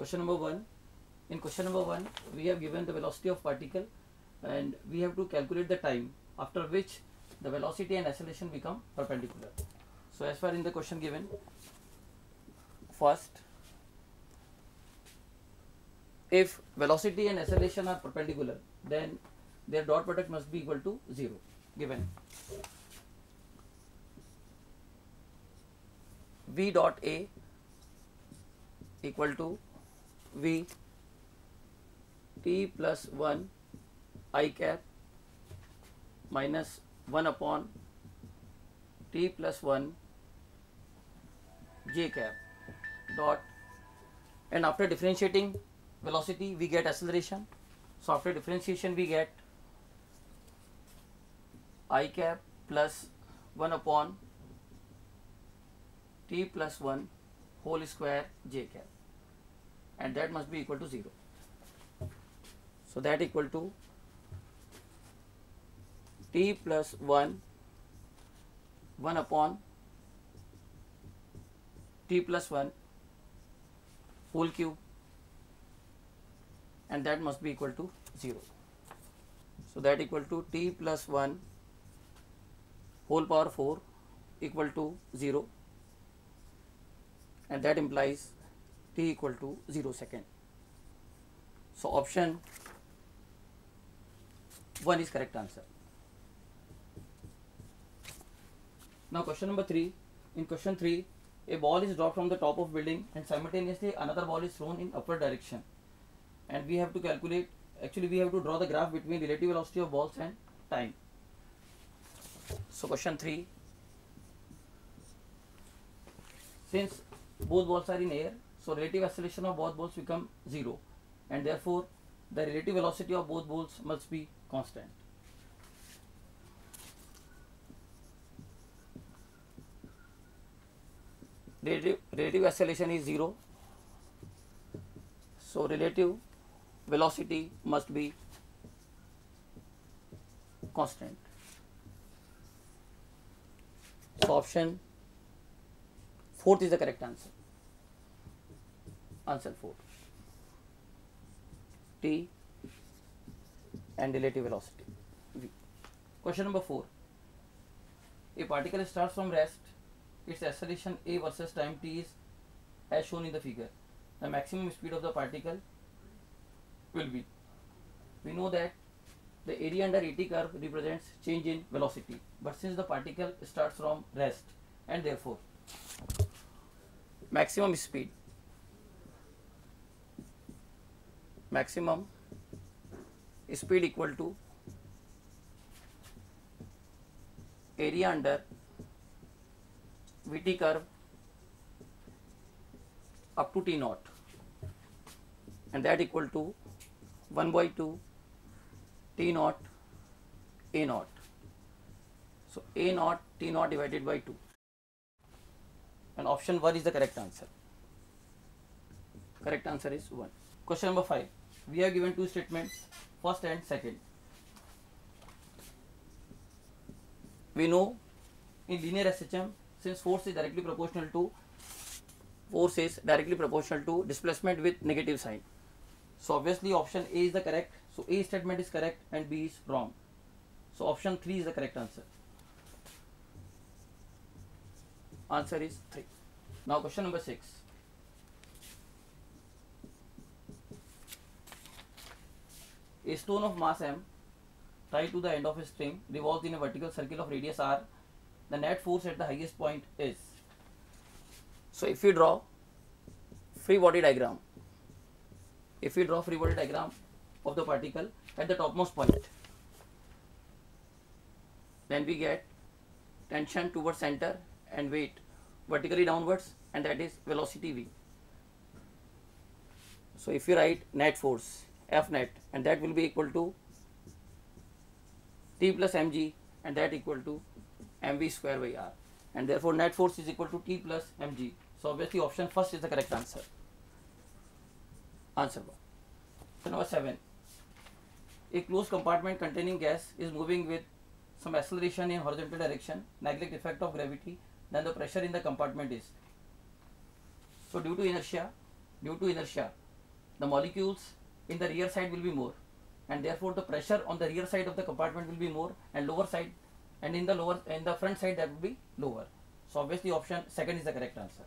question number 1 in question number 1 we have given the velocity of particle and we have to calculate the time after which the velocity and acceleration become perpendicular. So as far in the question given first if velocity and acceleration are perpendicular then their dot product must be equal to 0 given. V dot a equal to v t plus 1 i cap minus 1 upon t plus 1 j cap dot. And after differentiating velocity we get acceleration. So after differentiation we get i cap plus 1 upon t plus 1 whole square j cap and that must be equal to 0 so that equal to t plus 1 1 upon t plus 1 whole cube and that must be equal to 0 so that equal to t plus 1 whole power 4 equal to 0 and that implies t equal to 0 second. So option 1 is correct answer. Now question number 3. In question 3, a ball is dropped from the top of building and simultaneously another ball is thrown in upward direction. And we have to calculate, actually we have to draw the graph between relative velocity of balls and time. So question 3. Since both balls are in air, so relative acceleration of both balls become 0 and therefore the relative velocity of both balls must be constant. Relative, relative acceleration is 0, so relative velocity must be constant. So option fourth is the correct answer. Answer four. T and relative velocity. V. Question number four. A particle starts from rest. Its acceleration a versus time t is as shown in the figure. The maximum speed of the particle will be. We know that the area under AT curve represents change in velocity. But since the particle starts from rest and therefore maximum speed maximum speed equal to area under VT curve up to T naught and that equal to 1 by 2 T naught A naught. So A naught T naught divided by 2 and option 1 is the correct answer. Correct answer is 1. Question number 5. We have given two statements, first and second. We know in linear SHM since force is directly proportional to force is directly proportional to displacement with negative sign. So obviously option A is the correct. So A statement is correct and B is wrong. So option 3 is the correct answer. Answer is 3. Now question number 6. A stone of mass m tied to the end of a string revolves in a vertical circle of radius r. The net force at the highest point is. So if you draw free body diagram, if you draw free body diagram of the particle at the topmost point, then we get tension towards center and weight vertically downwards and that is velocity v. So if you write net force F net and that will be equal to T plus mg and that equal to mv square by r and therefore net force is equal to T plus mg. So obviously option first is the correct answer. Answer 1. So number 7. A closed compartment containing gas is moving with some acceleration in horizontal direction, neglect effect of gravity, then the pressure in the compartment is. So due to inertia, due to inertia, the molecules in the rear side will be more. And therefore the pressure on the rear side of the compartment will be more and lower side and in the lower in the front side that will be lower. So obviously option second is the correct answer